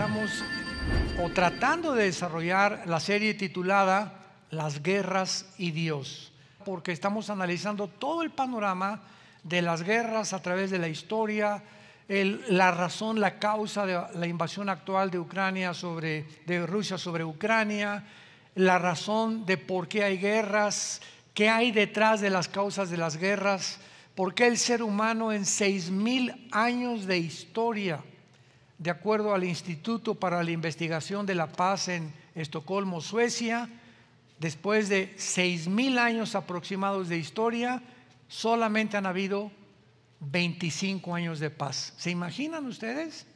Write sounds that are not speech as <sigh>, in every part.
estamos o tratando de desarrollar la serie titulada Las guerras y Dios, porque estamos analizando todo el panorama de las guerras a través de la historia, la razón, la causa de la invasión actual de Ucrania sobre, de Rusia sobre Ucrania, la razón de por qué hay guerras, qué hay detrás de las causas de las guerras, por qué el ser humano en seis mil años de historia, de acuerdo al Instituto para la Investigación de la Paz en Estocolmo, Suecia, después de seis mil años aproximados de historia, solamente han habido 25 años de paz. ¿Se imaginan ustedes?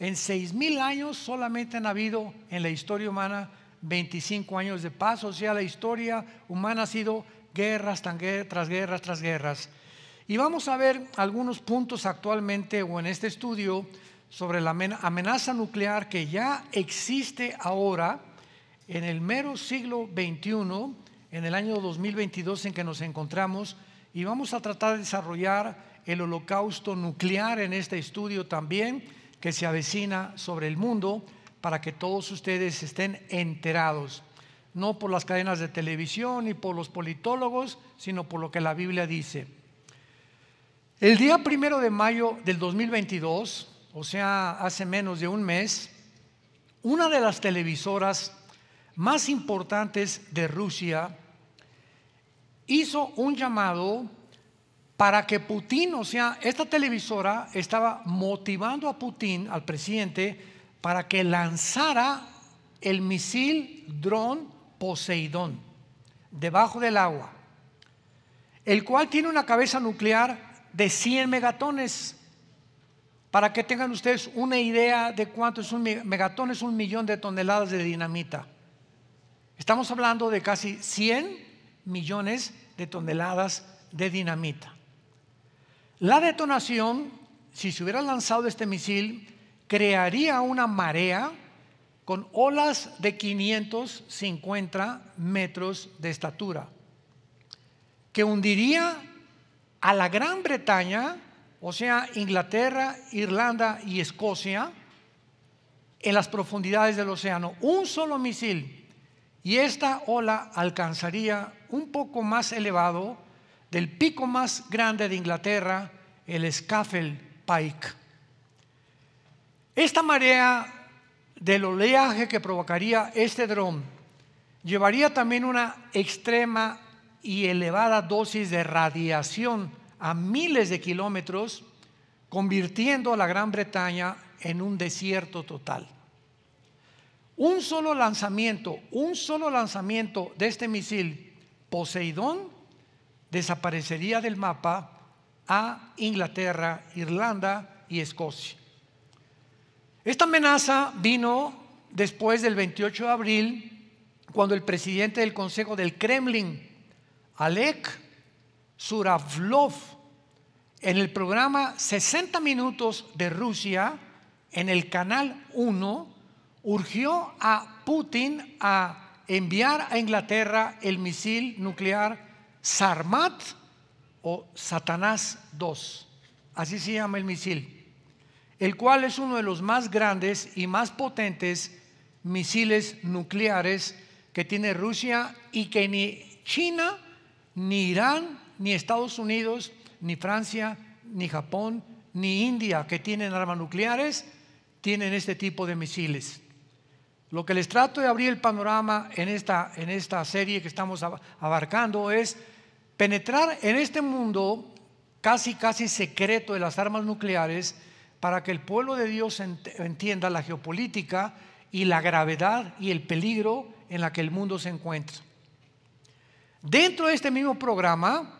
En seis mil años solamente han habido en la historia humana 25 años de paz, o sea, la historia humana ha sido guerras tras guerras tras guerras. Y vamos a ver algunos puntos actualmente o en este estudio sobre la amenaza nuclear que ya existe ahora en el mero siglo XXI, en el año 2022 en que nos encontramos, y vamos a tratar de desarrollar el holocausto nuclear en este estudio también que se avecina sobre el mundo para que todos ustedes estén enterados, no por las cadenas de televisión ni por los politólogos, sino por lo que la Biblia dice. El día primero de mayo del 2022, o sea, hace menos de un mes, una de las televisoras más importantes de Rusia hizo un llamado para que Putin, o sea, esta televisora estaba motivando a Putin, al presidente, para que lanzara el misil dron Poseidón debajo del agua, el cual tiene una cabeza nuclear de 100 megatones. Para que tengan ustedes una idea de cuánto es un megatón, es un millón de toneladas de dinamita. Estamos hablando de casi 100 millones de toneladas de dinamita. La detonación, si se hubiera lanzado este misil, crearía una marea con olas de 550 metros de estatura, que hundiría a la Gran Bretaña, o sea, Inglaterra, Irlanda y Escocia, en las profundidades del océano. Un solo misil y esta ola alcanzaría un poco más elevado del pico más grande de Inglaterra, el Scafell Pike. Esta marea del oleaje que provocaría este dron llevaría también una extrema y elevada dosis de radiación a miles de kilómetros, convirtiendo a la Gran Bretaña en un desierto total. Un solo lanzamiento, un solo lanzamiento de este misil Poseidón desaparecería del mapa a Inglaterra, Irlanda y Escocia. Esta amenaza vino después del 28 de abril, cuando el presidente del Consejo del Kremlin, Alek Suravlov, en el programa 60 Minutos de Rusia, en el Canal 1, urgió a Putin a enviar a Inglaterra el misil nuclear Sarmat o Satanás 2. Así se llama el misil el cual es uno de los más grandes y más potentes misiles nucleares que tiene Rusia y que ni China, ni Irán, ni Estados Unidos, ni Francia, ni Japón, ni India, que tienen armas nucleares, tienen este tipo de misiles. Lo que les trato de abrir el panorama en esta, en esta serie que estamos abarcando es penetrar en este mundo casi, casi secreto de las armas nucleares para que el pueblo de Dios entienda la geopolítica y la gravedad y el peligro en la que el mundo se encuentra. Dentro de este mismo programa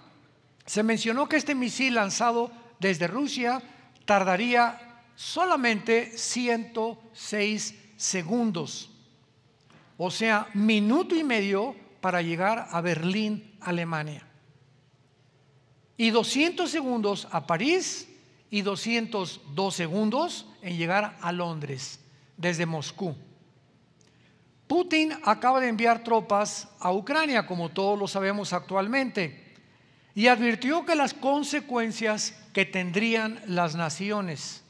se mencionó que este misil lanzado desde Rusia tardaría solamente 106 segundos, o sea, minuto y medio para llegar a Berlín, Alemania, y 200 segundos a París y 202 segundos en llegar a Londres desde Moscú. Putin acaba de enviar tropas a Ucrania, como todos lo sabemos actualmente, y advirtió que las consecuencias que tendrían las naciones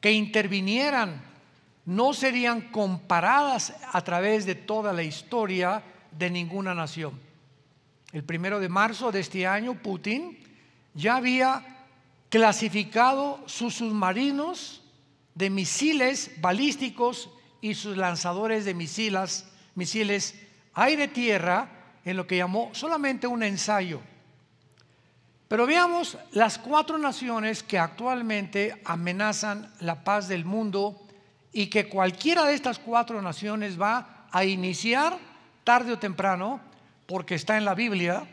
que intervinieran no serían comparadas a través de toda la historia de ninguna nación. El primero de marzo de este año, Putin ya había clasificado sus submarinos de misiles balísticos y sus lanzadores de misiles, misiles aire-tierra en lo que llamó solamente un ensayo. Pero veamos las cuatro naciones que actualmente amenazan la paz del mundo y que cualquiera de estas cuatro naciones va a iniciar tarde o temprano, porque está en la Biblia,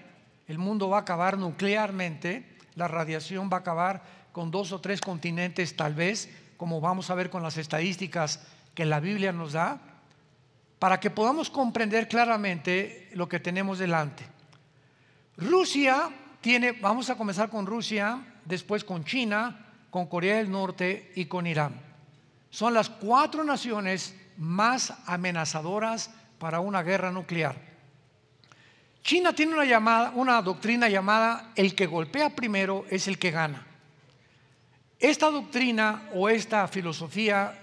el mundo va a acabar nuclearmente, la radiación va a acabar con dos o tres continentes tal vez, como vamos a ver con las estadísticas que la Biblia nos da, para que podamos comprender claramente lo que tenemos delante. Rusia tiene, vamos a comenzar con Rusia, después con China, con Corea del Norte y con Irán. Son las cuatro naciones más amenazadoras para una guerra nuclear. China tiene una, llamada, una doctrina llamada el que golpea primero es el que gana. Esta doctrina o esta filosofía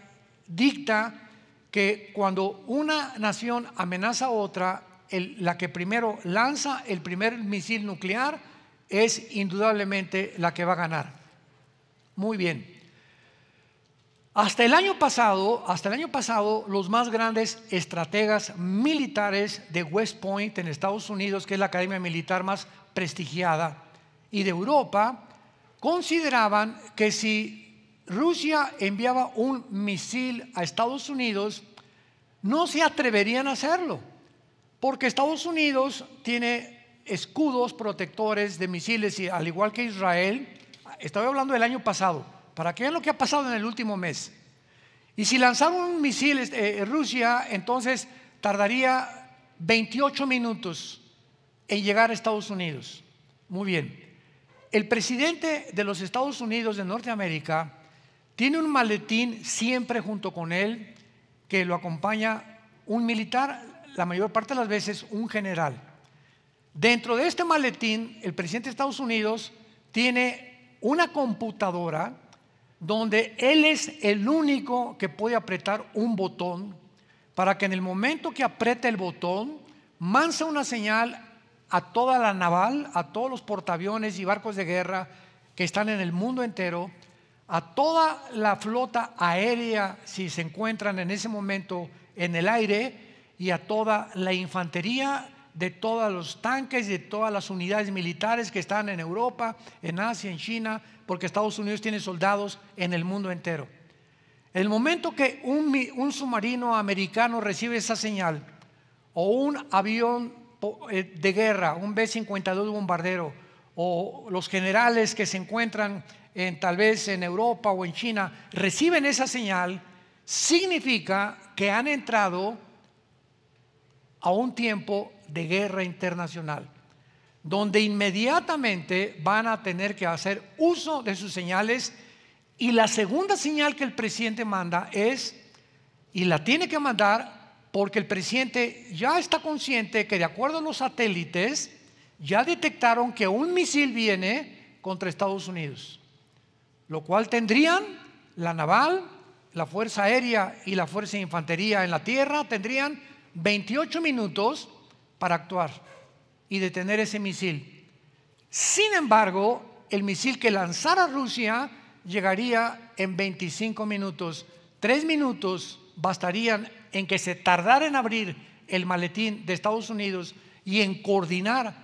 dicta que cuando una nación amenaza a otra, la que primero lanza el primer misil nuclear es indudablemente la que va a ganar. Muy bien. Hasta el año pasado, hasta el año pasado, los más grandes estrategas militares de West Point en Estados Unidos, que es la academia militar más prestigiada, y de Europa, consideraban que si Rusia enviaba un misil a Estados Unidos, no se atreverían a hacerlo, porque Estados Unidos tiene escudos protectores de misiles, y al igual que Israel, estoy hablando del año pasado, para que vean lo que ha pasado en el último mes. Y si lanzaron un misil eh, Rusia, entonces tardaría 28 minutos en llegar a Estados Unidos. Muy bien. El presidente de los Estados Unidos de Norteamérica tiene un maletín siempre junto con él que lo acompaña un militar, la mayor parte de las veces un general. Dentro de este maletín, el presidente de Estados Unidos tiene una computadora donde Él es el único que puede apretar un botón para que en el momento que apriete el botón, mansa una señal a toda la naval, a todos los portaaviones y barcos de guerra que están en el mundo entero, a toda la flota aérea si se encuentran en ese momento en el aire y a toda la infantería de todos los tanques, de todas las unidades militares que están en Europa, en Asia, en China, porque Estados Unidos tiene soldados en el mundo entero. El momento que un, submarino americano recibe esa señal, o un avión eh, de guerra, un B-52 bombardero, o los generales que se encuentran en, tal vez en Europa o en China, reciben esa señal, significa que han entrado a un tiempo de guerra internacional, donde inmediatamente van a tener que hacer uso de sus señales y la segunda señal que el presidente manda es, y la tiene que mandar porque el presidente ya está consciente que de acuerdo a los satélites, ya detectaron que un misil viene contra Estados Unidos, lo cual tendrían la naval, la fuerza aérea y la fuerza de infantería en la tierra, tendrían 28 minutos para actuar y detener ese misil. Sin embargo, el misil que lanzara Rusia llegaría en 25 minutos. Tres minutos bastarían en que se tardara en abrir el maletín de Estados Unidos y en coordinar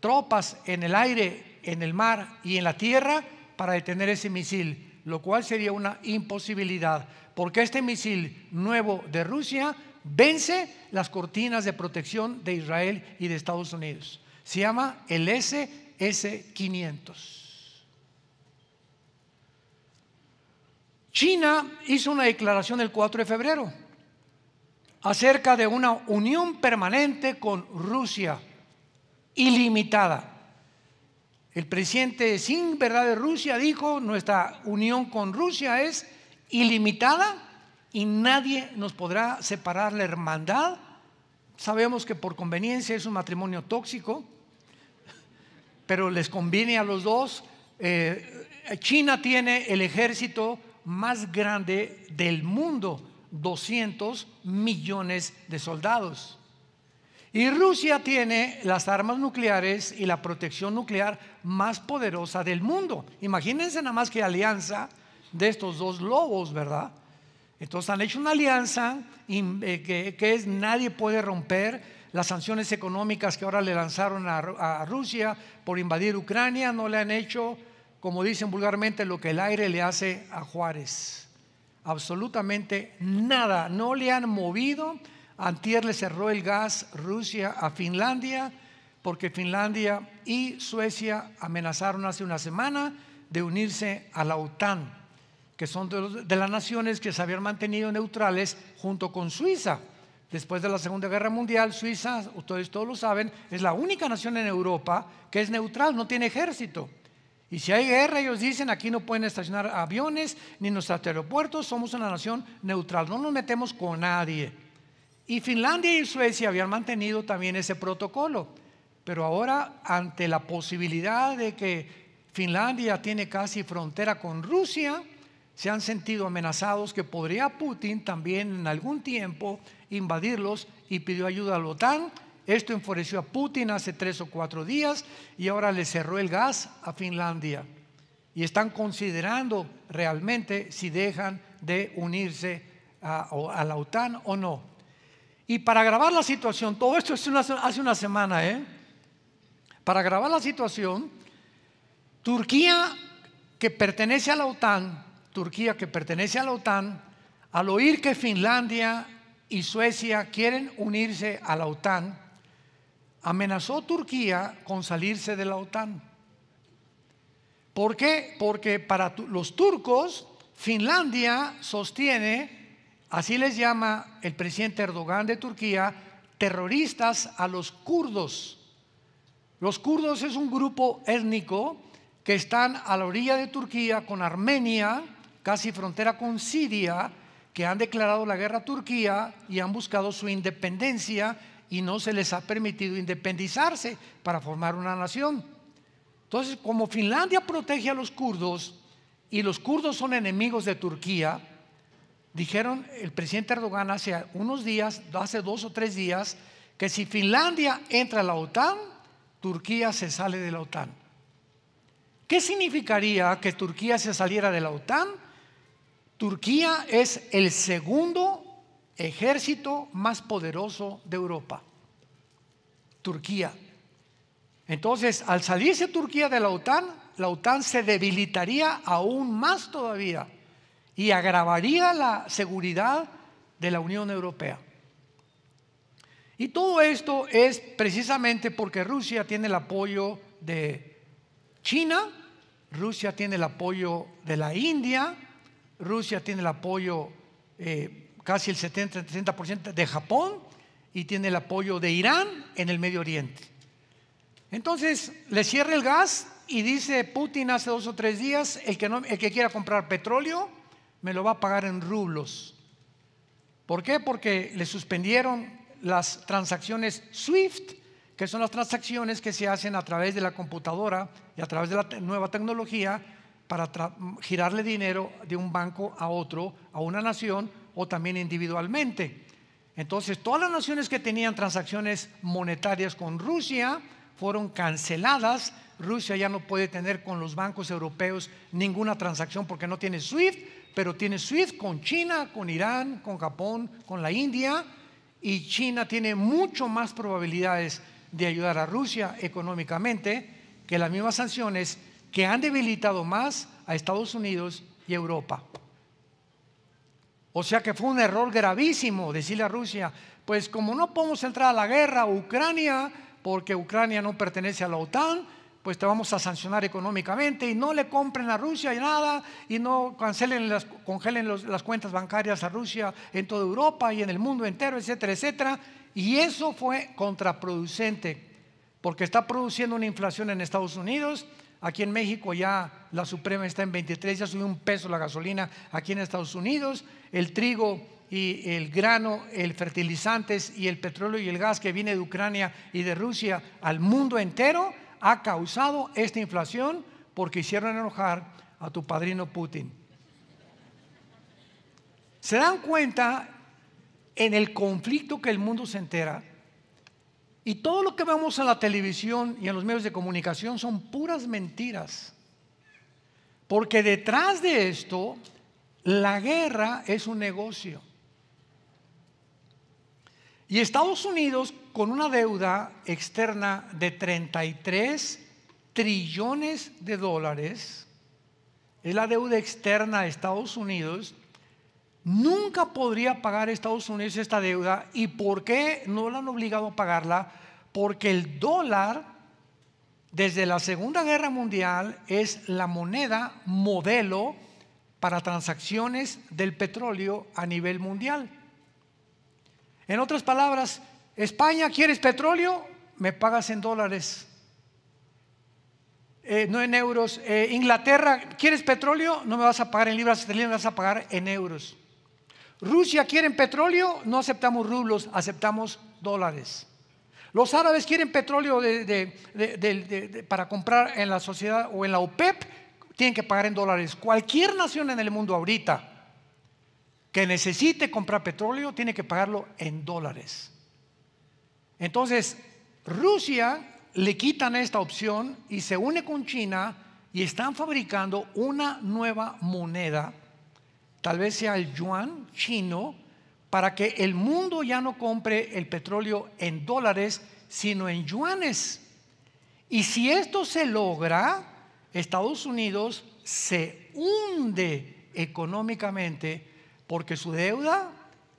tropas en el aire, en el mar y en la tierra para detener ese misil, lo cual sería una imposibilidad, porque este misil nuevo de Rusia vence las cortinas de protección de Israel y de Estados Unidos. Se llama el SS-500. China hizo una declaración el 4 de febrero acerca de una unión permanente con Rusia, ilimitada. El presidente sin verdad de Rusia dijo, nuestra unión con Rusia es ilimitada y nadie nos podrá separar la hermandad. Sabemos que por conveniencia es un matrimonio tóxico, pero les conviene a los dos. Eh, China tiene el ejército más grande del mundo 200 millones de soldados. Y Rusia tiene las armas nucleares y la protección nuclear más poderosa del mundo. Imagínense nada más que alianza de estos dos lobos, ¿verdad? Entonces han hecho una alianza eh, que, es nadie puede romper. Las sanciones económicas que ahora le lanzaron a, Rusia por invadir Ucrania no le han hecho, como dicen vulgarmente, lo que el aire le hace a Juárez. Absolutamente nada. No le han movido. Antier le cerró el gas Rusia a Finlandia porque Finlandia y Suecia amenazaron hace una semana de unirse a la OTAN que son de, las naciones que se habían mantenido neutrales junto con Suiza. Después de la Segunda Guerra Mundial, Suiza, ustedes todos lo saben, es la única nación en Europa que es neutral, no tiene ejército. Y si hay guerra, ellos dicen, aquí no pueden estacionar aviones ni nuestros aeropuertos, somos una nación neutral, no nos metemos con nadie. Y Finlandia y Suecia habían mantenido también ese protocolo. Pero ahora, ante la posibilidad de que Finlandia tiene casi frontera con Rusia, se han sentido amenazados que podría Putin también en algún tiempo invadirlos y pidió ayuda a la OTAN. Esto enfureció a Putin hace tres o cuatro días y ahora le cerró el gas a Finlandia. Y están considerando realmente si dejan de unirse a, la OTAN o no. Y para grabar la situación, todo esto es hace una semana, ¿eh? Para grabar la situación, Turquía, que pertenece a la OTAN, Turquía, que pertenece a la OTAN, al oír que Finlandia y Suecia quieren unirse a la OTAN, amenazó Turquía con salirse de la OTAN. ¿Por qué? Porque para los turcos, Finlandia sostiene, así les llama el presidente Erdogan de Turquía, terroristas a los kurdos. Los kurdos es un grupo étnico que están a la orilla de Turquía con Armenia, casi frontera con Siria, que han declarado la guerra a Turquía y han buscado su independencia y no se les ha permitido independizarse para formar una nación. Entonces, como Finlandia protege a los kurdos y los kurdos son enemigos de Turquía, dijeron el presidente Erdogan hace unos días, hace dos o tres días, que si Finlandia entra a la OTAN, Turquía se sale de la OTAN. ¿Qué significaría que Turquía se saliera de la OTAN? Turquía es el segundo ejército más poderoso de Europa. Turquía. Entonces, al salirse Turquía de la OTAN, la OTAN se debilitaría aún más todavía y agravaría la seguridad de la Unión Europea. Y todo esto es precisamente porque Rusia tiene el apoyo de China, Rusia tiene el apoyo de la India, Rusia tiene el apoyo eh, casi el 70-30% de Japón y tiene el apoyo de Irán en el Medio Oriente. Entonces le cierra el gas y dice Putin hace dos o tres días, el que, no, el que quiera comprar petróleo me lo va a pagar en rublos. ¿Por qué? Porque le suspendieron las transacciones SWIFT, que son las transacciones que se hacen a través de la computadora y a través de la nueva tecnología para girarle dinero de un banco a otro, a una nación o también individualmente. Entonces, todas las naciones que tenían transacciones monetarias con Rusia fueron canceladas. Rusia ya no puede tener con los bancos europeos ninguna transacción porque no tiene SWIFT, pero tiene SWIFT con China, con Irán, con Japón, con la India. Y China tiene mucho más probabilidades de ayudar a Rusia económicamente que las mismas sanciones que han debilitado más a Estados Unidos y Europa. O sea que fue un error gravísimo decirle a Rusia, pues como no podemos entrar a la guerra a Ucrania, porque Ucrania no pertenece a la OTAN, pues te vamos a sancionar económicamente y no le compren a Rusia y nada y no cancelen las, congelen las cuentas bancarias a Rusia en toda Europa y en el mundo entero, etcétera, etcétera. Y eso fue contraproducente porque está produciendo una inflación en Estados Unidos Aquí en México ya la Suprema está en 23, ya subió un peso la gasolina. Aquí en Estados Unidos el trigo y el grano, el fertilizantes y el petróleo y el gas que viene de Ucrania y de Rusia al mundo entero ha causado esta inflación porque hicieron enojar a tu padrino Putin. se dan cuenta en el conflicto que el mundo se entera. Y todo lo que vemos en la televisión y en los medios de comunicación son puras mentiras. Porque detrás de esto, la guerra es un negocio. Y Estados Unidos, con una deuda externa de 33 trillones de dólares, es la deuda externa de Estados Unidos, nunca podría pagar Estados Unidos esta deuda. ¿Y por qué no la han obligado a pagarla? Porque el dólar, desde la Segunda Guerra Mundial, es la moneda modelo para transacciones del petróleo a nivel mundial. En otras palabras, España, ¿quieres petróleo? Me pagas en dólares. Eh, no en euros. Eh, Inglaterra, ¿quieres petróleo? No me vas a pagar en libras esterlinas, me vas a pagar en euros. Rusia, ¿quieren petróleo? No aceptamos rublos, aceptamos dólares. Los árabes quieren petróleo para comprar en la sociedad o en la OPEP, tienen que pagar en dólares. Cualquier nación en el mundo ahorita que necesite comprar petróleo tiene que pagarlo en dólares. Entonces, Rusia le quitan esta opción y se une con China y están fabricando una nueva moneda, tal vez sea el yuan chino, para que el mundo ya no compre el petróleo en dólares, sino en yuanes. Y si esto se logra, Estados Unidos se hunde económicamente porque su deuda,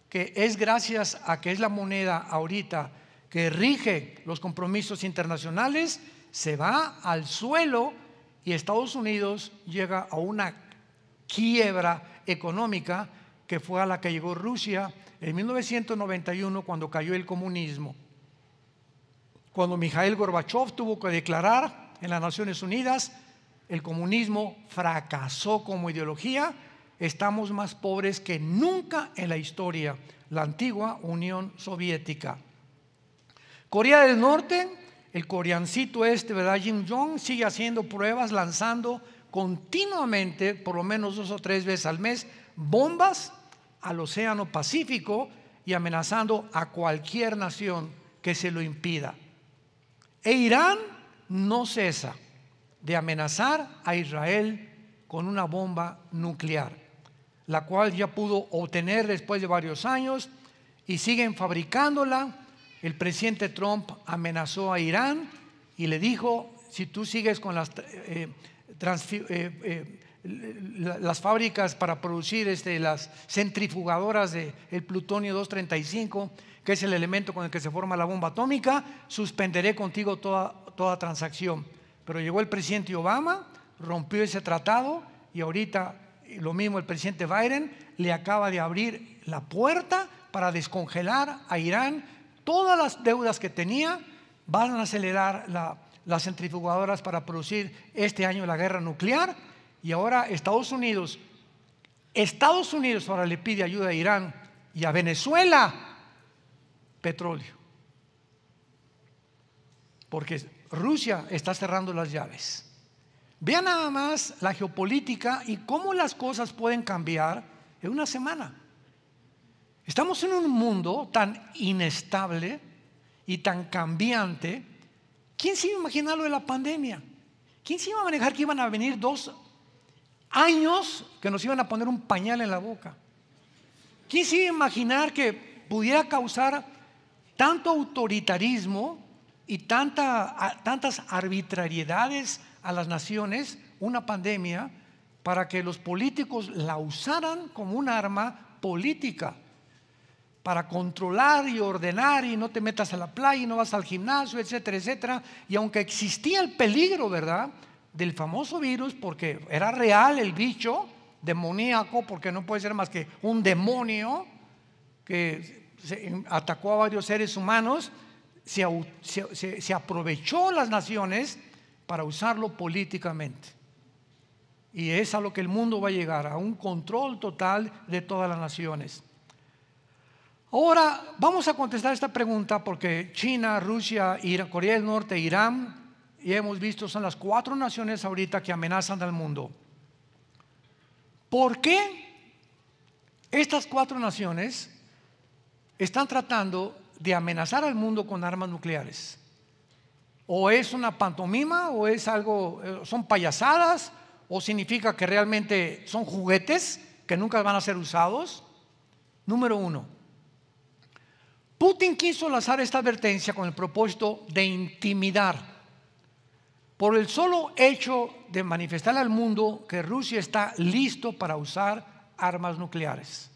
que es gracias a que es la moneda ahorita que rige los compromisos internacionales, se va al suelo y Estados Unidos llega a una quiebra económica que fue a la que llegó Rusia en 1991 cuando cayó el comunismo. Cuando Mikhail Gorbachev tuvo que declarar en las Naciones Unidas, el comunismo fracasó como ideología estamos más pobres que nunca en la historia, la antigua Unión Soviética. Corea del Norte, el coreancito este, ¿verdad? Jim Jong sigue haciendo pruebas, lanzando continuamente, por lo menos dos o tres veces al mes, bombas al Océano Pacífico y amenazando a cualquier nación que se lo impida. E Irán no cesa de amenazar a Israel con una bomba nuclear la cual ya pudo obtener después de varios años y siguen fabricándola. El presidente Trump amenazó a Irán y le dijo, si tú sigues con las, eh, las fábricas para producir este, las centrifugadoras del el plutonio 235, que es el elemento con el que se forma la bomba atómica, suspenderé contigo toda, toda transacción. Pero llegó el presidente Obama, rompió ese tratado y ahorita lo mismo el presidente Biden le acaba de abrir la puerta para descongelar a Irán todas las deudas que tenía, van a acelerar las centrifugadoras para producir este año la guerra nuclear y ahora Estados Unidos, Estados Unidos ahora le pide ayuda a Irán y a Venezuela petróleo, porque Rusia está cerrando las llaves. Vean nada más la geopolítica y cómo las cosas pueden cambiar en una semana. Estamos en un mundo tan inestable y tan cambiante. ¿Quién se iba a imaginar lo de la pandemia? ¿Quién se iba a manejar que iban a venir dos años que nos iban a poner un pañal en la boca? ¿Quién se iba a imaginar que pudiera causar tanto autoritarismo y tanta, tantas arbitrariedades a las naciones una pandemia para que los políticos la usaran como un arma política para controlar y ordenar y no te metas a la playa y no vas al gimnasio, etcétera, etcétera. Y aunque existía el peligro, ¿verdad? Del famoso virus, porque era real el bicho demoníaco, porque no puede ser más que un demonio que atacó a varios seres humanos, se, se aprovechó las naciones para usarlo políticamente. Y es a lo que el mundo va a llegar, a un control total de todas las naciones. Ahora vamos a contestar esta pregunta porque China, Rusia, Corea del Norte, Irán, y hemos visto, son las cuatro naciones ahorita que amenazan al mundo. ¿Por qué Estas cuatro naciones están tratando de amenazar al mundo con armas nucleares. O es una pantomima, o es algo, eh, son payasadas, o significa que realmente son juguetes que nunca van a ser usados. Número uno, Putin quiso lanzar esta advertencia con el propósito de intimidar por el solo hecho de manifestar al mundo que Rusia está listo para usar armas nucleares.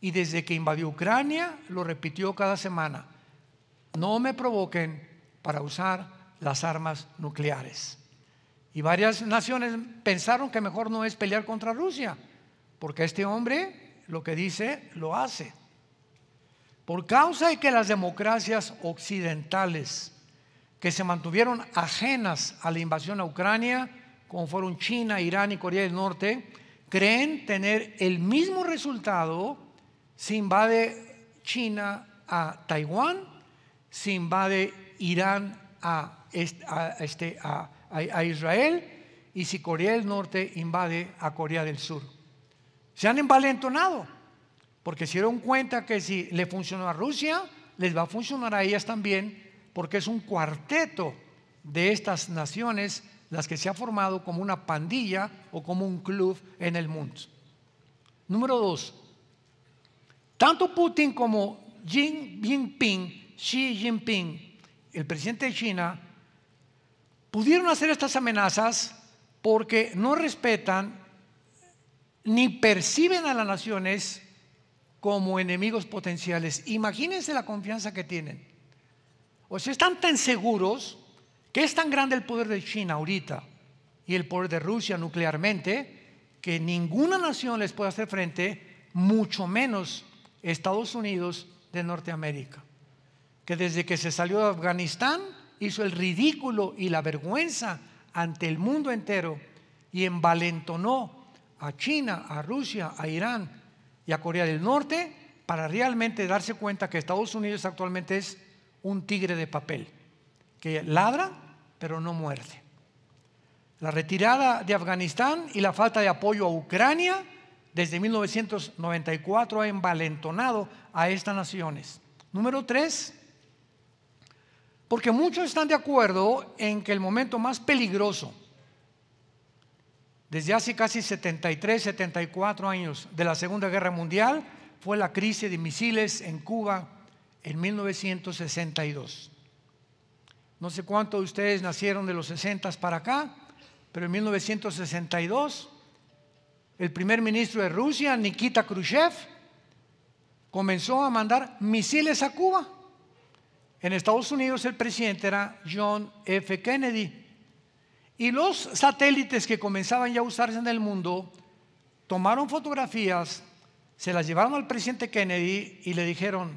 Y desde que invadió Ucrania lo repitió cada semana. No me provoquen para usar las armas nucleares. Y varias naciones pensaron que mejor no es pelear contra Rusia, porque este hombre lo que dice lo hace. Por causa de que las democracias occidentales que se mantuvieron ajenas a la invasión a Ucrania, como fueron China, Irán y Corea del Norte, creen tener el mismo resultado si invade China a Taiwán, si invade Irán a, este, Israel y si Corea del Norte invade a Corea del Sur. Se han envalentonado porque se dieron cuenta que si le funcionó a Rusia, les va a funcionar a ellas también, porque es un cuarteto de estas naciones las que se ha formado como una pandilla o como un club en el mundo. Número dos, tanto Putin como Xi Jinping, Xi Jinping, el presidente de China, pudieron hacer estas amenazas porque no respetan ni perciben a las naciones como enemigos potenciales. Imagínense la confianza que tienen. O sea, están tan seguros que es tan grande el poder de China ahorita y el poder de Rusia nuclearmente que ninguna nación les puede hacer frente, mucho menos Estados Unidos de Norteamérica, que desde que se salió de Afganistán hizo el ridículo y la vergüenza ante el mundo entero y envalentonó a China, a Rusia, a Irán y a Corea del Norte para realmente darse cuenta que Estados Unidos actualmente es un tigre de papel, que ladra pero no muerde. La retirada de Afganistán y la falta de apoyo a Ucrania desde 1994 ha envalentonado a estas naciones. Número tres, porque muchos están de acuerdo en que el momento más peligroso desde hace casi 73, 74 años de la Segunda Guerra Mundial fue la crisis de misiles en Cuba en 1962. No sé cuántos de ustedes nacieron de los 60 para acá, pero en 1962 el primer ministro de Rusia, Nikita Khrushchev, comenzó a mandar misiles a Cuba. En Estados Unidos el presidente era John F. Kennedy. Y los satélites que comenzaban ya a usarse en el mundo tomaron fotografías, se las llevaron al presidente Kennedy y le dijeron,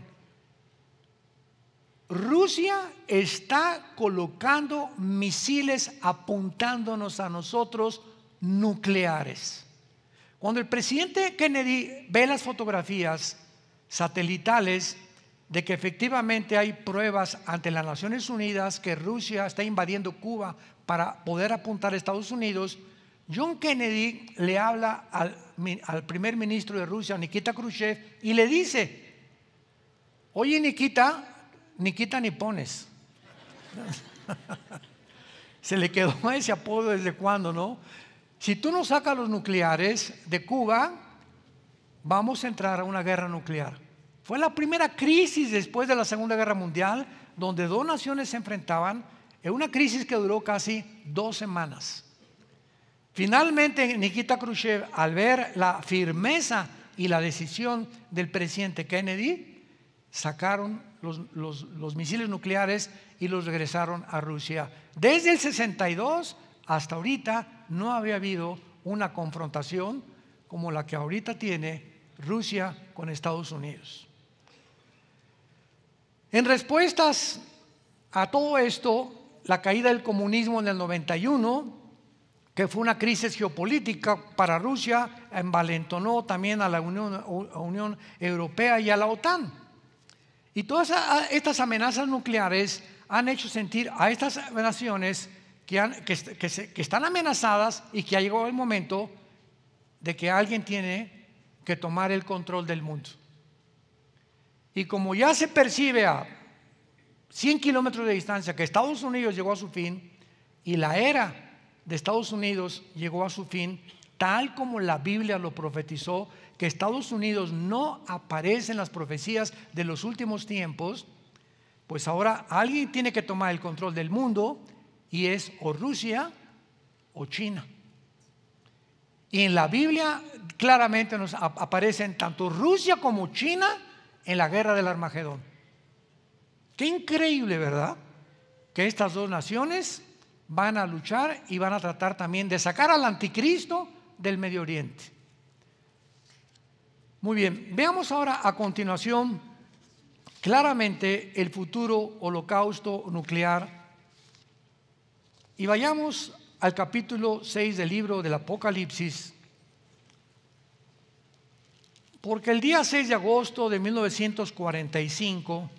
Rusia está colocando misiles apuntándonos a nosotros nucleares. Cuando el presidente Kennedy ve las fotografías satelitales de que efectivamente hay pruebas ante las Naciones Unidas que Rusia está invadiendo Cuba para poder apuntar a Estados Unidos, John Kennedy le habla al, primer ministro de Rusia, Nikita Khrushchev, y le dice, oye Nikita, Nikita ni pones. <laughs> Se le quedó <laughs> ese apodo desde cuando, ¿no? Si tú no sacas los nucleares de Cuba, vamos a entrar a una guerra nuclear. Fue la primera crisis después de la Segunda Guerra Mundial donde dos naciones se enfrentaban es una crisis que duró casi dos semanas. Finalmente, Nikita Khrushchev, al ver la firmeza y la decisión del presidente Kennedy, sacaron los, misiles nucleares y los regresaron a Rusia. Desde el 62 hasta ahorita no había habido una confrontación como la que ahorita tiene Rusia con Estados Unidos. En respuestas a todo esto, la caída del comunismo en el 91, que fue una crisis geopolítica para Rusia, envalentonó también a la Unión, Europea y a la OTAN. Y todas estas amenazas nucleares han hecho sentir a estas naciones que, que están amenazadas y que ha llegado el momento de que alguien tiene que tomar el control del mundo. Y como ya se percibe a 100 kilómetros de distancia que Estados Unidos llegó a su fin y la era de Estados Unidos llegó a su fin, tal como la Biblia lo profetizó, que Estados Unidos no aparece en las profecías de los últimos tiempos, pues ahora alguien tiene que tomar el control del mundo y es o Rusia o China. Y en la Biblia claramente nos aparecen tanto Rusia como China en la guerra del Armagedón. Qué increíble, ¿verdad? Que estas dos naciones van a luchar y van a tratar también de sacar al anticristo del Medio Oriente. Muy bien, veamos ahora a continuación claramente el futuro holocausto nuclear y vayamos al capítulo 6 del libro del Apocalipsis, porque el día 6 de agosto de 1945,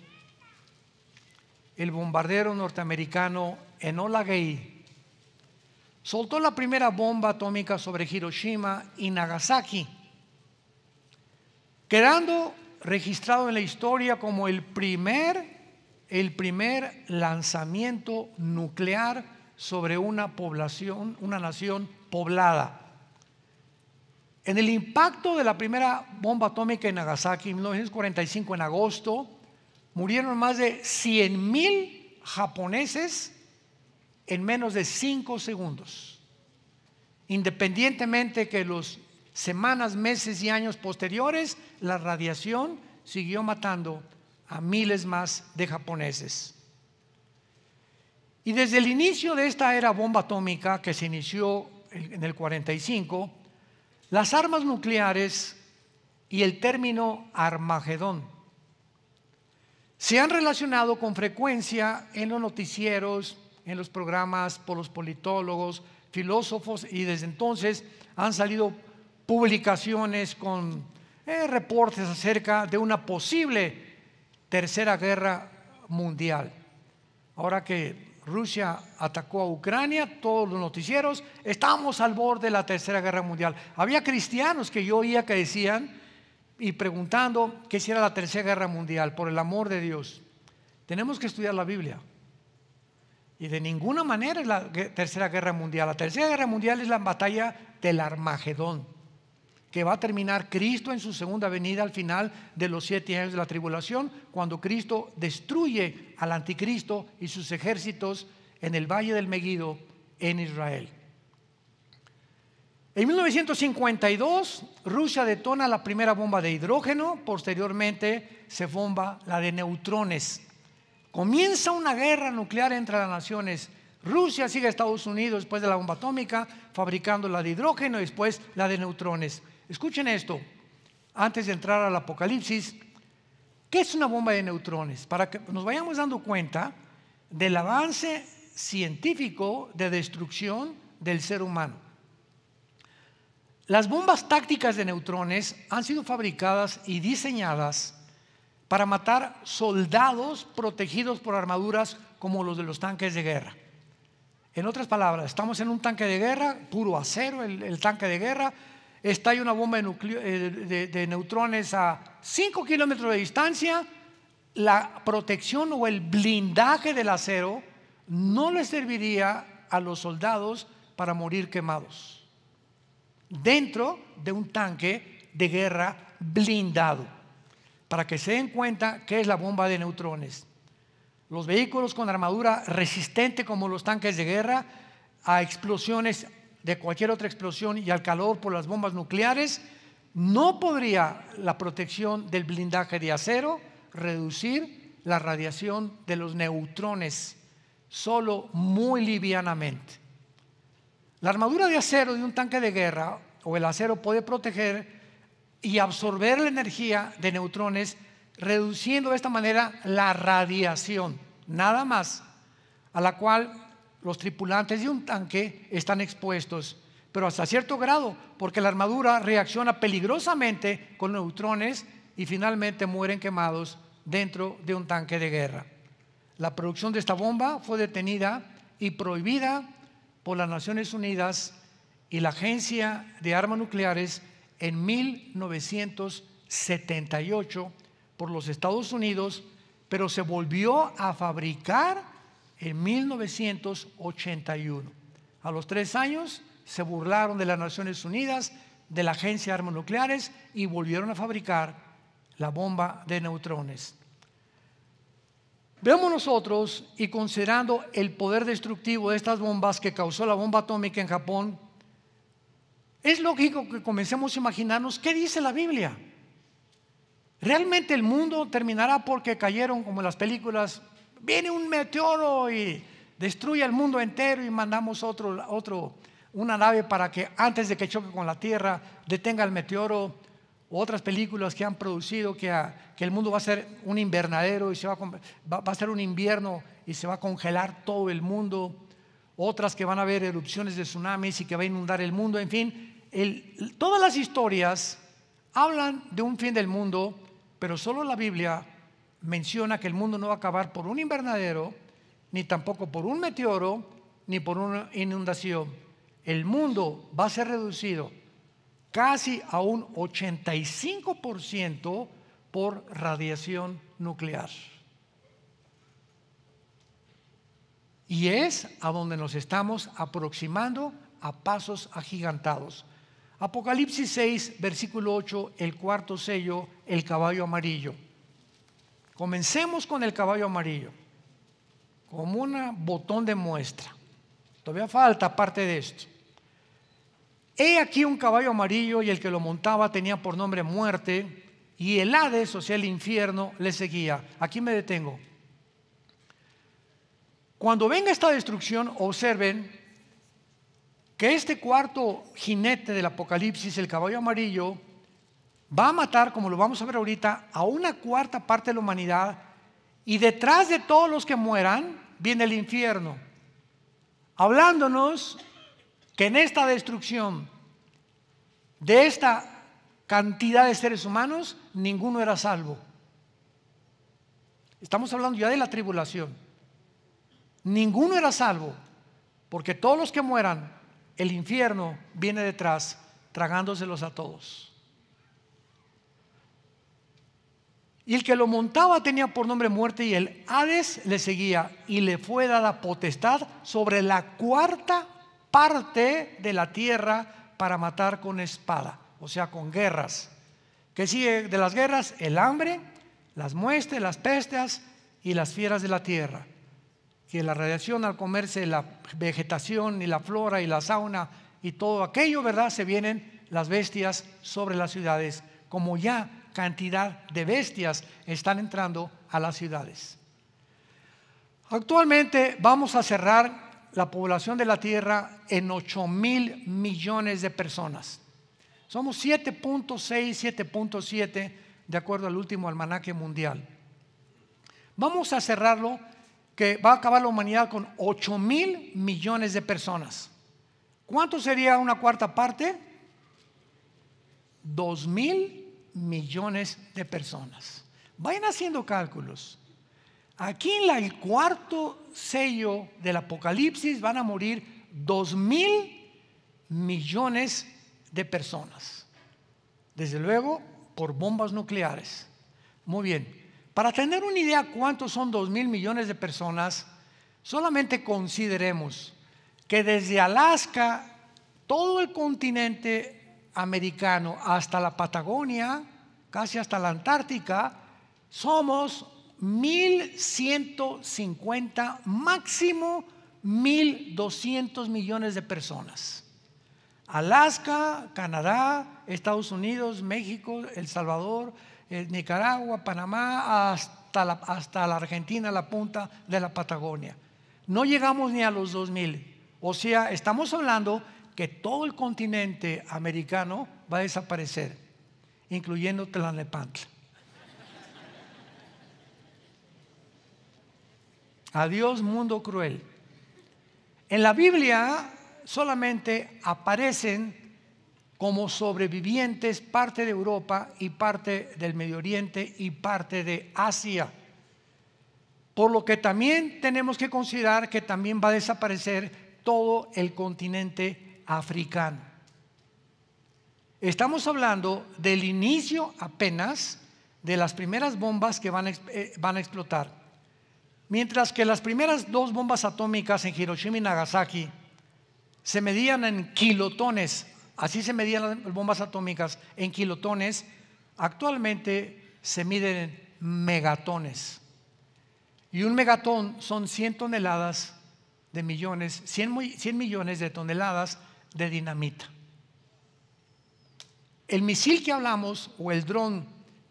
el bombardero norteamericano Enola Gay soltó la primera bomba atómica sobre Hiroshima y Nagasaki quedando registrado en la historia como el primer, el primer lanzamiento nuclear sobre una población, una nación poblada. En el impacto de la primera bomba atómica en Nagasaki en 1945, en agosto, murieron más de 100 mil japoneses en menos de 5 segundos. Independientemente que los semanas, meses y años posteriores, la radiación siguió matando a miles más de japoneses. Y desde el inicio de esta era bomba atómica que se inició en el 45, las armas nucleares y el término Armagedón se han relacionado con frecuencia en los noticieros, en los programas por los politólogos, filósofos y desde entonces han salido publicaciones con eh, reportes acerca de una posible tercera guerra mundial. Ahora que Rusia atacó a Ucrania, todos los noticieros, estamos al borde de la tercera guerra mundial. Había cristianos que yo oía que decían y preguntando qué si era la tercera guerra mundial, por el amor de Dios. Tenemos que estudiar la Biblia. Y de ninguna manera es la tercera guerra mundial. La tercera guerra mundial es la batalla del Armagedón que va a terminar Cristo en su segunda venida al final de los siete años de la tribulación, cuando Cristo destruye al anticristo y sus ejércitos en el valle del Megido en Israel. En 1952, Rusia detona la primera bomba de hidrógeno, posteriormente se bomba la de neutrones. Comienza una guerra nuclear entre las naciones. Rusia sigue a Estados Unidos después de la bomba atómica, fabricando la de hidrógeno y después la de neutrones. Escuchen esto, antes de entrar al Apocalipsis, ¿qué es una bomba de neutrones? Para que nos vayamos dando cuenta del avance científico de destrucción del ser humano. Las bombas tácticas de neutrones han sido fabricadas y diseñadas para matar soldados protegidos por armaduras como los de los tanques de guerra. En otras palabras, estamos en un tanque de guerra, puro acero, el, el tanque de guerra, estalla una bomba eh, de, neutrones a 5 kilómetros de distancia, la protección o el blindaje del acero no le serviría a los soldados para morir quemados dentro de un tanque de guerra blindado. Para que se den cuenta qué es la bomba de neutrones. Los vehículos con armadura resistente como los tanques de guerra a explosiones de cualquier otra explosión y al calor por las bombas nucleares, no podría la protección del blindaje de acero reducir la radiación de los neutrones, solo muy livianamente. La armadura de acero de un tanque de guerra o el acero puede proteger y absorber la energía de neutrones, reduciendo de esta manera la radiación, nada más, a la cual los tripulantes de un tanque están expuestos, pero hasta cierto grado, porque la armadura reacciona peligrosamente con neutrones y finalmente mueren quemados dentro de un tanque de guerra. La producción de esta bomba fue detenida y prohibida por las Naciones Unidas y la Agencia de Armas Nucleares en 1978 por los Estados Unidos, pero se volvió a fabricar en 1981. A los tres años se burlaron de las Naciones Unidas, de la Agencia de Armas Nucleares y volvieron a fabricar la bomba de neutrones. Veamos nosotros, y considerando el poder destructivo de estas bombas que causó la bomba atómica en Japón, es lógico que comencemos a imaginarnos qué dice la Biblia. ¿Realmente el mundo terminará porque cayeron como en las películas? Viene un meteoro y destruye el mundo entero y mandamos otro, otro, una nave para que antes de que choque con la Tierra detenga el meteoro. Otras películas que han producido que, que el mundo va a ser un invernadero y se va va a ser un invierno y se va a congelar todo el mundo. Otras que van a haber erupciones de tsunamis y que va a inundar el mundo. En fin, todas las historias hablan de un fin del mundo, pero solo la Biblia menciona que el mundo no va a acabar por un invernadero, ni tampoco por un meteoro, ni por una inundación. El mundo va a ser reducido casi a un 85% por radiación nuclear. Y es a donde nos estamos aproximando a pasos agigantados. Apocalipsis 6, versículo 8, el cuarto sello, el caballo amarillo. Comencemos con el caballo amarillo, como un botón de muestra. Todavía falta parte de esto. He aquí un caballo amarillo y el que lo montaba tenía por nombre muerte y el Hades, o sea, el infierno, le seguía. Aquí me detengo. Cuando venga esta destrucción, observen que este cuarto jinete del Apocalipsis, el caballo amarillo, va a matar, como lo vamos a ver ahorita, a una cuarta parte de la humanidad y detrás de todos los que mueran viene el infierno, hablándonos que en esta destrucción de esta cantidad de seres humanos, ninguno era salvo. Estamos hablando ya de la tribulación. Ninguno era salvo, porque todos los que mueran el infierno viene detrás tragándoselos a todos. Y el que lo montaba tenía por nombre muerte y el Hades le seguía y le fue dada potestad sobre la cuarta parte de la tierra para matar con espada, o sea, con guerras. ¿Qué sigue de las guerras? El hambre, las muestras, las pestes y las fieras de la tierra que la radiación al comerse la vegetación y la flora y la sauna y todo aquello, ¿verdad? Se vienen las bestias sobre las ciudades, como ya cantidad de bestias están entrando a las ciudades. Actualmente vamos a cerrar la población de la Tierra en 8 mil millones de personas. Somos 7.6, 7.7 de acuerdo al último almanaque mundial. Vamos a cerrarlo que va a acabar la humanidad con 8 mil millones de personas. ¿Cuánto sería una cuarta parte? 2 mil millones de personas. Vayan haciendo cálculos. Aquí en el cuarto sello del Apocalipsis van a morir 2 mil millones de personas. Desde luego, por bombas nucleares. Muy bien. Para tener una idea cuántos son dos mil millones de personas, solamente consideremos que desde Alaska, todo el continente americano hasta la Patagonia, casi hasta la Antártica, somos 1.150, máximo 1.200 millones de personas. Alaska, Canadá, Estados Unidos, México, El Salvador, eh, Nicaragua, Panamá, hasta la, hasta la Argentina, la punta de la Patagonia. No llegamos ni a los 2000. O sea, estamos hablando que todo el continente americano va a desaparecer, incluyendo Tlalnepantla. Adiós mundo cruel. En la Biblia solamente aparecen como sobrevivientes parte de Europa y parte del Medio Oriente y parte de Asia. Por lo que también tenemos que considerar que también va a desaparecer todo el continente africano. Estamos hablando del inicio apenas de las primeras bombas que van a, eh, van a explotar. Mientras que las primeras dos bombas atómicas en Hiroshima y Nagasaki se medían en kilotones, así se medían las bombas atómicas en kilotones, actualmente se miden en megatones. Y un megatón son 100 toneladas de millones, 100, 100 millones de toneladas de dinamita. El misil que hablamos o el dron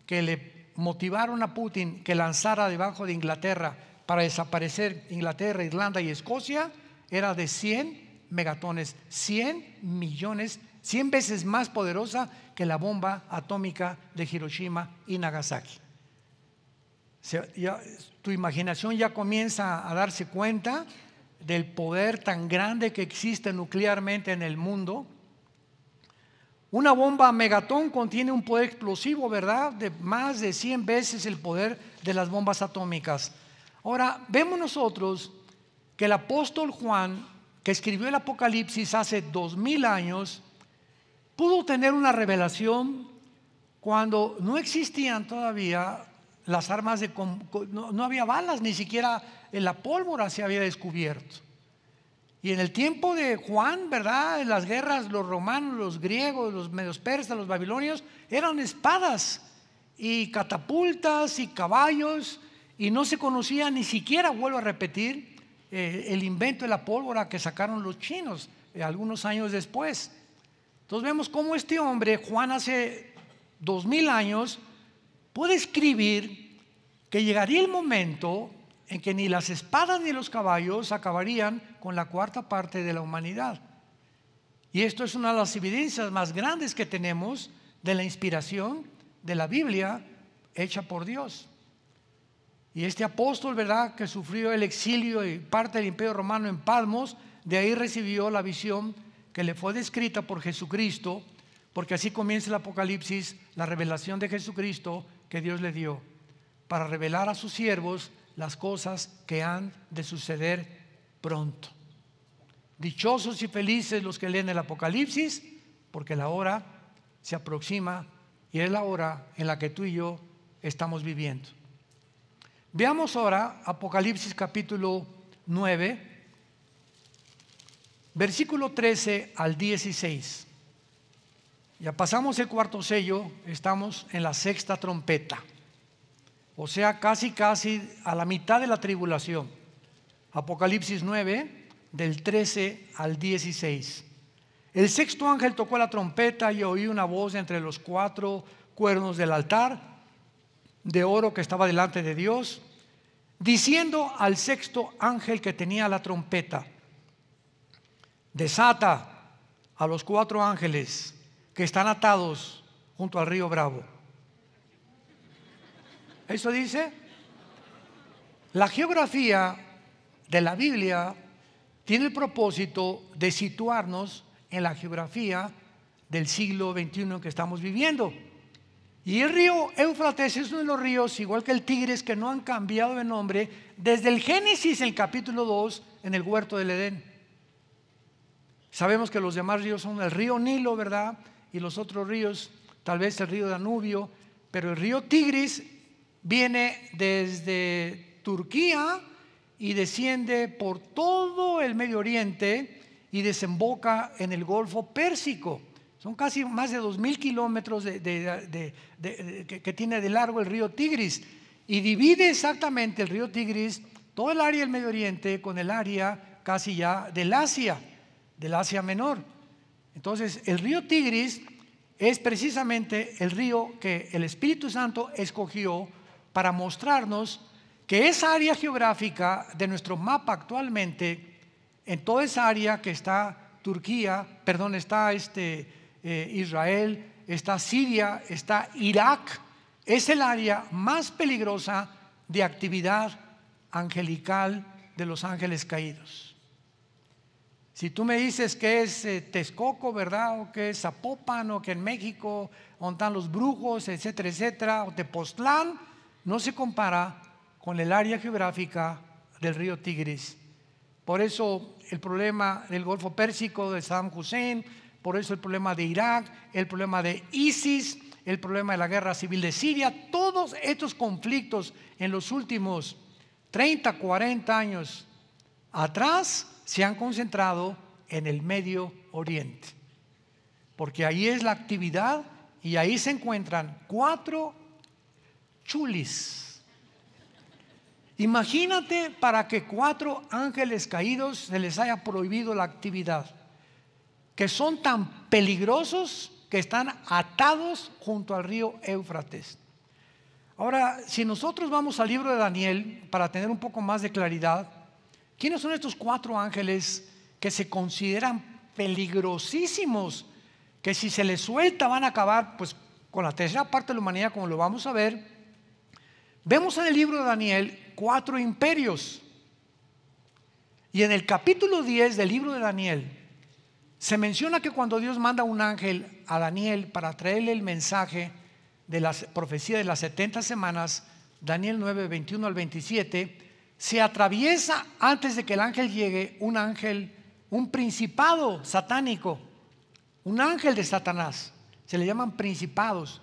que le motivaron a Putin que lanzara debajo de Inglaterra para desaparecer Inglaterra, Irlanda y Escocia era de 100 megatones, 100 millones, 100 veces más poderosa que la bomba atómica de Hiroshima y Nagasaki. tu imaginación ya comienza a darse cuenta del poder tan grande que existe nuclearmente en el mundo una bomba megatón contiene un poder explosivo, ¿verdad? De más de 100 veces el poder de las bombas atómicas. Ahora, vemos nosotros que el apóstol Juan, que escribió el Apocalipsis hace dos mil años, pudo tener una revelación cuando no existían todavía las armas de... No, no había balas, ni siquiera la pólvora se había descubierto. Y en el tiempo de Juan, ¿verdad? En las guerras, los romanos, los griegos, los medios persas, los babilonios, eran espadas y catapultas y caballos, y no se conocía ni siquiera, vuelvo a repetir, eh, el invento de la pólvora que sacaron los chinos eh, algunos años después. Entonces vemos cómo este hombre, Juan hace dos mil años, puede escribir que llegaría el momento en que ni las espadas ni los caballos acabarían con la cuarta parte de la humanidad. Y esto es una de las evidencias más grandes que tenemos de la inspiración de la Biblia hecha por Dios. Y este apóstol, ¿verdad?, que sufrió el exilio y parte del imperio romano en Palmos, de ahí recibió la visión que le fue descrita por Jesucristo, porque así comienza el Apocalipsis, la revelación de Jesucristo que Dios le dio, para revelar a sus siervos las cosas que han de suceder pronto. Dichosos y felices los que leen el Apocalipsis, porque la hora se aproxima y es la hora en la que tú y yo estamos viviendo. Veamos ahora Apocalipsis capítulo 9, versículo 13 al 16. Ya pasamos el cuarto sello, estamos en la sexta trompeta o sea, casi, casi a la mitad de la tribulación. Apocalipsis 9, del 13 al 16. El sexto ángel tocó la trompeta y oí una voz entre los cuatro cuernos del altar de oro que estaba delante de Dios, diciendo al sexto ángel que tenía la trompeta, desata a los cuatro ángeles que están atados junto al río Bravo. Eso dice. La geografía de la Biblia tiene el propósito de situarnos en la geografía del siglo XXI que estamos viviendo. Y el río Éufrates es uno de los ríos, igual que el Tigres, que no han cambiado de nombre desde el Génesis, el capítulo 2, en el huerto del Edén. Sabemos que los demás ríos son el río Nilo, ¿verdad? Y los otros ríos, tal vez el río Danubio, pero el río Tigris viene desde Turquía y desciende por todo el Medio Oriente y desemboca en el Golfo Pérsico. Son casi más de dos mil kilómetros que, tiene de largo el río Tigris y divide exactamente el río Tigris, todo el área del Medio Oriente, con el área casi ya del Asia, del Asia Menor. Entonces, el río Tigris es precisamente el río que el Espíritu Santo escogió para mostrarnos que esa área geográfica de nuestro mapa actualmente, en toda esa área que está Turquía, perdón, está este, eh, Israel, está Siria, está Irak, es el área más peligrosa de actividad angelical de los ángeles caídos. Si tú me dices que es eh, Texcoco, ¿verdad? O que es Zapopan, o que en México, están los brujos, etcétera, etcétera, o Tepoztlán, no se compara con el área geográfica del río Tigris. Por eso el problema del Golfo Pérsico de Saddam Hussein, por eso el problema de Irak, el problema de ISIS, el problema de la guerra civil de Siria, todos estos conflictos en los últimos 30, 40 años atrás se han concentrado en el Medio Oriente. Porque ahí es la actividad y ahí se encuentran cuatro chulis. Imagínate para que cuatro ángeles caídos se les haya prohibido la actividad, que son tan peligrosos que están atados junto al río Éufrates. Ahora, si nosotros vamos al libro de Daniel para tener un poco más de claridad, ¿quiénes son estos cuatro ángeles que se consideran peligrosísimos? Que si se les suelta van a acabar pues con la tercera parte de la humanidad, como lo vamos a ver. Vemos en el libro de Daniel cuatro imperios. Y en el capítulo 10 del libro de Daniel se menciona que cuando Dios manda un ángel a Daniel para traerle el mensaje de la profecía de las 70 semanas, Daniel 9, 21 al 27, se atraviesa antes de que el ángel llegue un ángel, un principado satánico, un ángel de Satanás, se le llaman principados,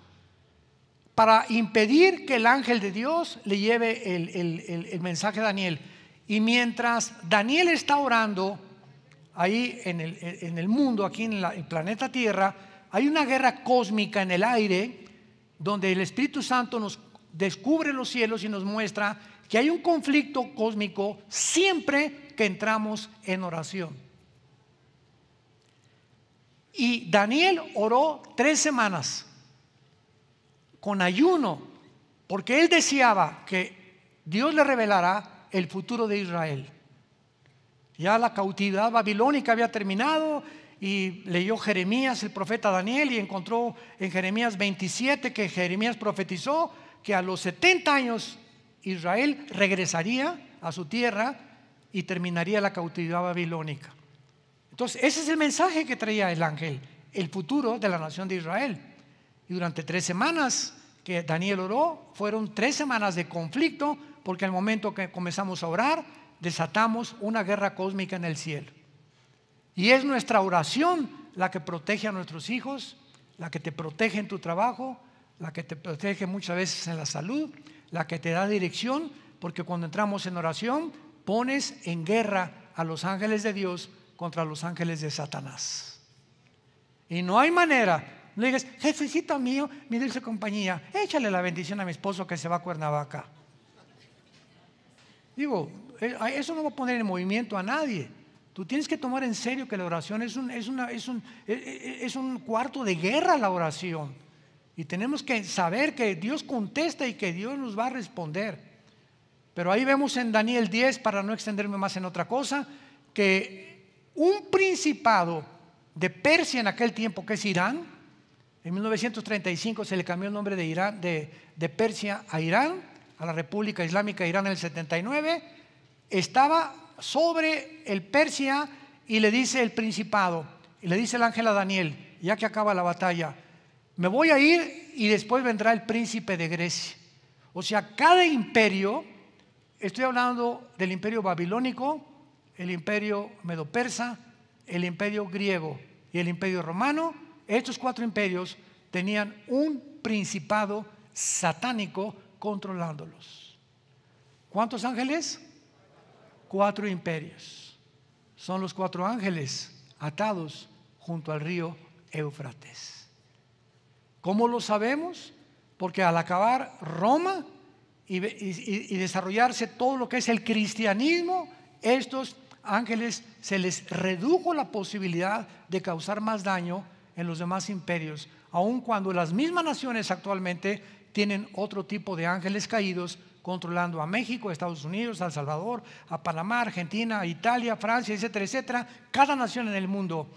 para impedir que el ángel de Dios le lleve el, mensaje a Daniel. Y mientras Daniel está orando ahí en el, en el mundo, aquí en el planeta Tierra, hay una guerra cósmica en el aire donde el Espíritu Santo nos descubre los cielos y nos muestra que hay un conflicto cósmico siempre que entramos en oración. Y Daniel oró tres semanas con ayuno, porque él deseaba que Dios le revelara el futuro de Israel. Ya la cautividad babilónica había terminado y leyó Jeremías, el profeta Daniel, y encontró en Jeremías 27 que Jeremías profetizó que a los 70 años Israel regresaría a su tierra y terminaría la cautividad babilónica. Entonces, ese es el mensaje que traía el ángel, el futuro de la nación de Israel. Durante tres semanas que Daniel oró, fueron tres semanas de conflicto, porque al momento que comenzamos a orar, desatamos una guerra cósmica en el cielo. Y es nuestra oración la que protege a nuestros hijos, la que te protege en tu trabajo, la que te protege muchas veces en la salud, la que te da dirección, porque cuando entramos en oración pones en guerra a los ángeles de Dios contra los ángeles de Satanás. Y no hay manera, no digas, jefecito mío, mi dulce compañía, échale la bendición a mi esposo que se va a Cuernavaca. Digo, eh, eso no va a poner en movimiento a nadie. Tú tienes que tomar en serio que la oración es un, es, es, un, e, e, es un cuarto de guerra la oración. Y tenemos que saber que Dios contesta y que Dios nos va a responder. Pero ahí vemos en Daniel 10, para no extenderme más en otra cosa, que un principado de Persia en aquel tiempo, que es Irán, en 1935 se le cambió el nombre de, Irán, de, Persia a Irán, a la República Islámica de Irán en el 79, estaba sobre el Persia y le dice el principado, y le dice el ángel a Daniel, ya que acaba la batalla, me voy a ir y después vendrá el príncipe de Grecia. O sea, cada imperio, estoy hablando del imperio babilónico, el imperio medo-persa, el imperio griego y el imperio romano, estos cuatro imperios tenían un principado satánico controlándolos. ¿Cuántos ángeles? cuatro imperios. Son los cuatro ángeles atados junto al río Éufrates. ¿Cómo lo sabemos? Porque al acabar Roma y, desarrollarse todo lo que es el cristianismo, estos ángeles se les redujo la posibilidad de causar más daño en los demás imperios, aun cuando las mismas naciones actualmente tienen otro tipo de ángeles caídos controlando a México, a Estados Unidos, a El Salvador, a Panamá, Argentina, Italia, Francia, etcétera, etcétera. Cada nación en el mundo,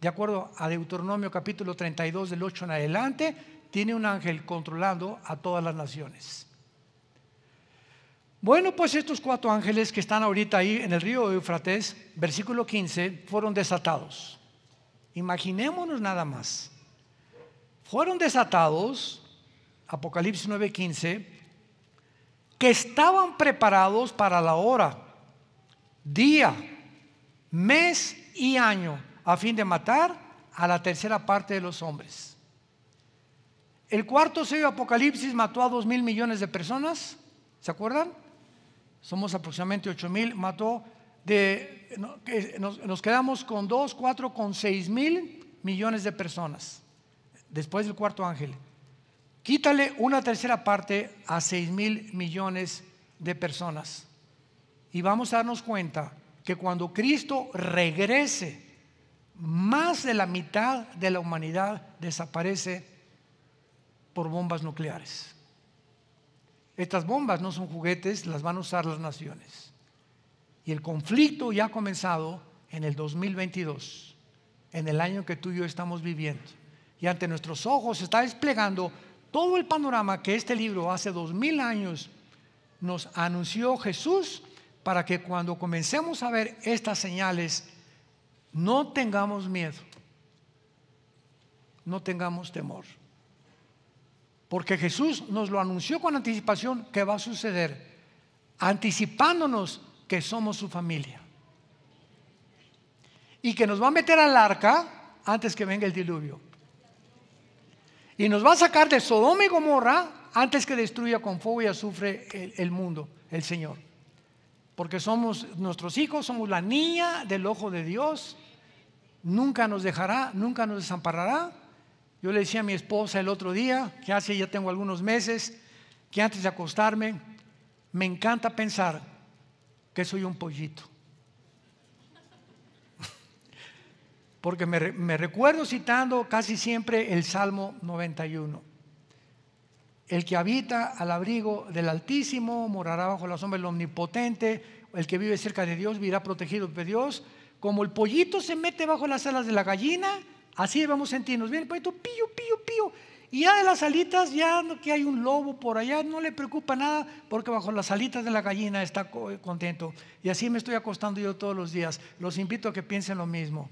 de acuerdo a Deuteronomio capítulo 32 del 8 en adelante, tiene un ángel controlando a todas las naciones. Bueno, pues estos cuatro ángeles que están ahorita ahí en el río Eufrates, versículo 15, fueron desatados. Imaginémonos nada más. Fueron desatados, Apocalipsis 9:15, que estaban preparados para la hora, día, mes y año, a fin de matar, a la tercera parte de los hombres. El cuarto sello de Apocalipsis mató a dos mil millones de personas, ¿se acuerdan? Somos aproximadamente ocho mil, mató de, nos, quedamos con dos, cuatro, con seis mil millones de personas después del cuarto ángel. Quítale una tercera parte a seis mil millones de personas. Y vamos a darnos cuenta que cuando Cristo regrese, más de la mitad de la humanidad desaparece por bombas nucleares. Estas bombas no son juguetes, las van a usar las naciones. Y el conflicto ya ha comenzado en el 2022, en el año que tú y yo estamos viviendo. Y ante nuestros ojos se está desplegando todo el panorama que este libro hace dos mil años nos anunció Jesús para que cuando comencemos a ver estas señales no tengamos miedo, no tengamos temor. Porque Jesús nos lo anunció con anticipación que va a suceder, anticipándonos que somos su familia. Y que nos va a meter al arca antes que venga el diluvio. Y nos va a sacar de Sodoma y Gomorra antes que destruya con fuego y azufre el, el mundo, el Señor. Porque somos nuestros hijos, somos la niña del ojo de Dios. Nunca nos dejará, nunca nos desamparará. Yo le decía a mi esposa el otro día, que hace ya tengo algunos meses, que antes de acostarme, me encanta pensar que soy un pollito. <laughs> Porque me, recuerdo citando casi siempre el Salmo 91. El que habita al abrigo del Altísimo morará bajo la sombra del Omnipotente. El que vive cerca de Dios vivirá protegido de Dios. Como el pollito se mete bajo las alas de la gallina, así debemos sentirnos. Viene el pollito, pío, pío, pío. Y ya de las alitas, ya que hay un lobo por allá, no le preocupa nada porque bajo las alitas de la gallina está contento. Y así me estoy acostando yo todos los días. Los invito a que piensen lo mismo.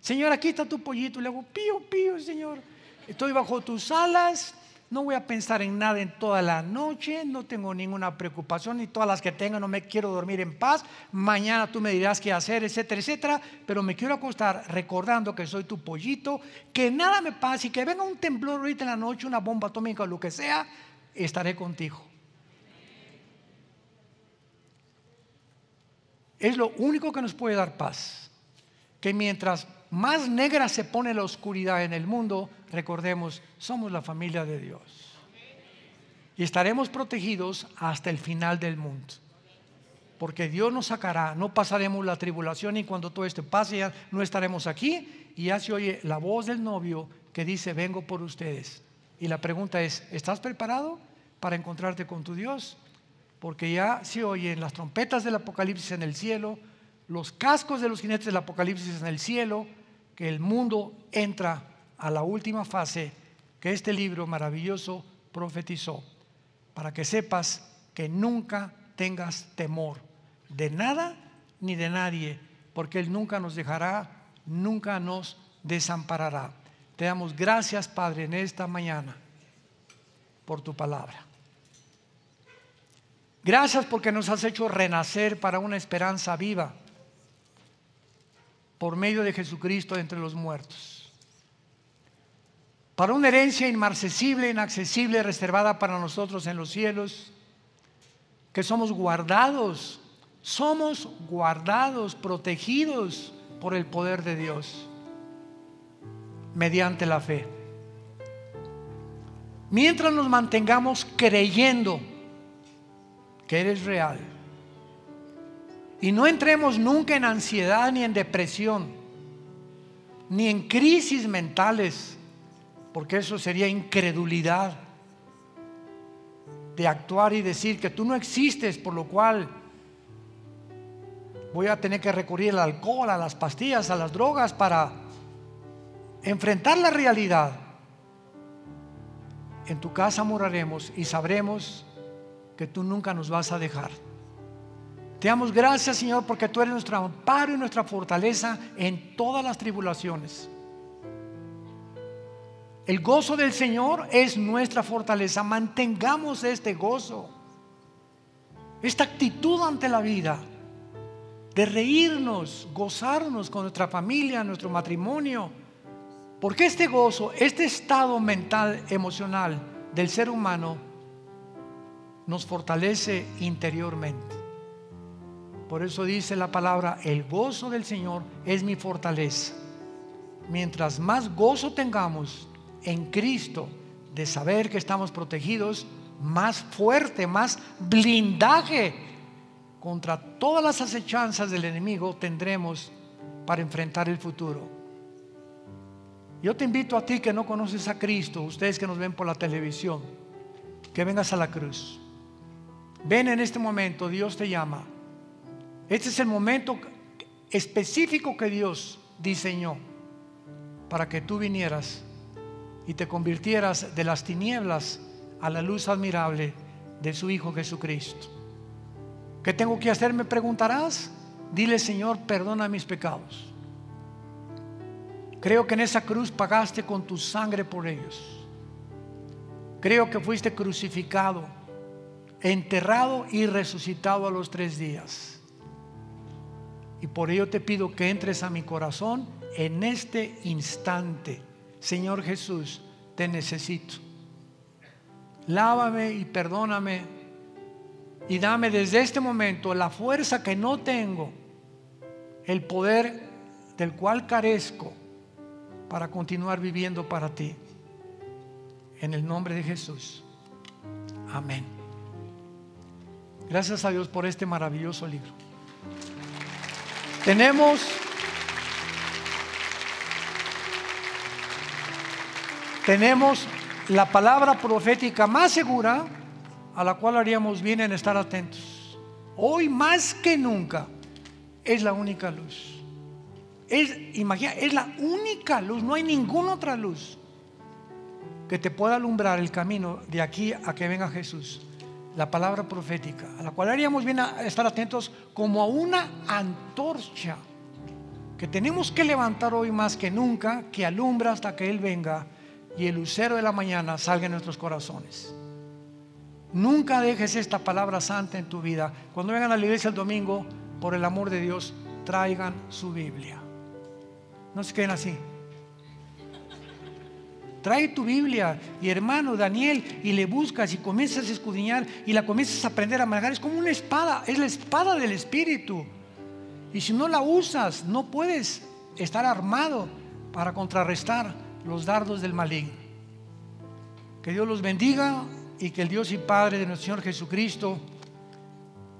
Señor, aquí está tu pollito. Le hago, pío, pío, Señor. Estoy bajo tus alas. No voy a pensar en nada en toda la noche. No tengo ninguna preocupación. Y todas las que tengo, no me quiero dormir en paz. Mañana tú me dirás qué hacer, etcétera, etcétera. Pero me quiero acostar recordando que soy tu pollito. Que nada me pase. Y que venga un temblor ahorita en la noche, una bomba atómica o lo que sea. Estaré contigo. Es lo único que nos puede dar paz. Que mientras más negra se pone la oscuridad en el mundo, recordemos, somos la familia de Dios. Y estaremos protegidos hasta el final del mundo. Porque Dios nos sacará, no pasaremos la tribulación y cuando todo esto pase ya no estaremos aquí y ya se oye la voz del novio que dice, vengo por ustedes. Y la pregunta es, ¿estás preparado para encontrarte con tu Dios? Porque ya se oyen las trompetas del Apocalipsis en el cielo, los cascos de los jinetes del Apocalipsis en el cielo, que el mundo entra a la última fase que este libro maravilloso profetizó, para que sepas que nunca tengas temor de nada ni de nadie, porque Él nunca nos dejará, nunca nos desamparará. Te damos gracias, Padre, en esta mañana por tu palabra. Gracias porque nos has hecho renacer para una esperanza viva por medio de Jesucristo entre los muertos. Para una herencia inmarcesible, inaccesible, reservada para nosotros en los cielos, que somos guardados, somos guardados, protegidos por el poder de Dios, mediante la fe. Mientras nos mantengamos creyendo que eres real, y no entremos nunca en ansiedad ni en depresión, ni en crisis mentales, porque eso sería incredulidad de actuar y decir que tú no existes, por lo cual voy a tener que recurrir al alcohol, a las pastillas, a las drogas para enfrentar la realidad. En tu casa moraremos y sabremos que tú nunca nos vas a dejar. Te damos gracias, Señor, porque tú eres nuestro amparo y nuestra fortaleza en todas las tribulaciones. El gozo del Señor es nuestra fortaleza. Mantengamos este gozo, esta actitud ante la vida, de reírnos, gozarnos con nuestra familia, nuestro matrimonio. Porque este gozo, este estado mental, emocional del ser humano, nos fortalece interiormente. Por eso dice la palabra, el gozo del Señor es mi fortaleza. Mientras más gozo tengamos en Cristo de saber que estamos protegidos, más fuerte, más blindaje contra todas las acechanzas del enemigo tendremos para enfrentar el futuro. Yo te invito a ti que no conoces a Cristo, ustedes que nos ven por la televisión, que vengas a la cruz. Ven en este momento, Dios te llama. Este es el momento específico que Dios diseñó para que tú vinieras y te convirtieras de las tinieblas a la luz admirable de su Hijo Jesucristo. ¿Qué tengo que hacer? Me preguntarás. Dile, Señor, perdona mis pecados. Creo que en esa cruz pagaste con tu sangre por ellos. Creo que fuiste crucificado, enterrado y resucitado a los tres días. Y por ello te pido que entres a mi corazón en este instante. Señor Jesús, te necesito. Lávame y perdóname y dame desde este momento la fuerza que no tengo, el poder del cual carezco para continuar viviendo para ti. En el nombre de Jesús. Amén. Gracias a Dios por este maravilloso libro. Tenemos tenemos la palabra profética más segura a la cual haríamos bien en estar atentos. Hoy más que nunca es la única luz. Es, imagina, es la única luz, no hay ninguna otra luz que te pueda alumbrar el camino de aquí a que venga Jesús. La palabra profética, a la cual haríamos bien a estar atentos como a una antorcha que tenemos que levantar hoy más que nunca, que alumbra hasta que Él venga y el lucero de la mañana salga en nuestros corazones. Nunca dejes esta palabra santa en tu vida. Cuando vengan a la iglesia el domingo, por el amor de Dios, traigan su Biblia. No se queden así. Trae tu Biblia y hermano Daniel y le buscas y comienzas a escudriñar y la comienzas a aprender a manejar. Es como una espada, es la espada del Espíritu. Y si no la usas, no puedes estar armado para contrarrestar los dardos del maligno. Que Dios los bendiga y que el Dios y Padre de nuestro Señor Jesucristo,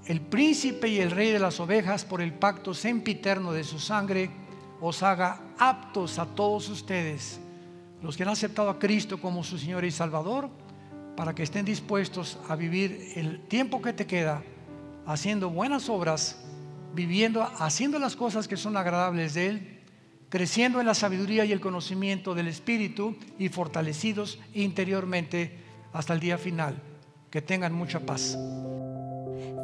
el príncipe y el rey de las ovejas, por el pacto sempiterno de su sangre, os haga aptos a todos ustedes, los que han aceptado a Cristo como su Señor y Salvador, para que estén dispuestos a vivir el tiempo que te queda haciendo buenas obras, viviendo, haciendo las cosas que son agradables de Él, creciendo en la sabiduría y el conocimiento del Espíritu y fortalecidos interiormente hasta el día final. Que tengan mucha paz.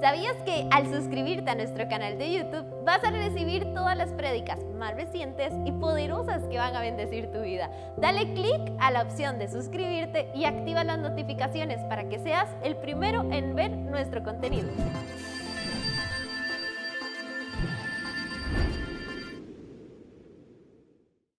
¿Sabías que al suscribirte a nuestro canal de YouTube vas a recibir todas las prédicas más recientes y poderosas que van a bendecir tu vida? Dale clic a la opción de suscribirte y activa las notificaciones para que seas el primero en ver nuestro contenido.